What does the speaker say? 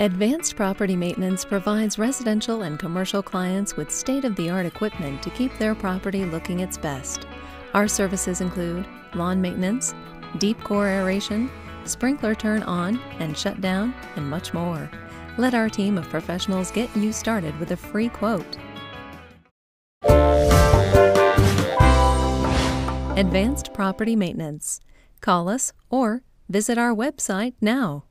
Advanced Property Maintenance provides residential and commercial clients with state of the art equipment to keep their property looking its best. Our services include lawn maintenance, deep core aeration, sprinkler turn on and shut down, and much more. Let our team of professionals get you started with a free quote. Advanced Property Maintenance. Call us or visit our website now.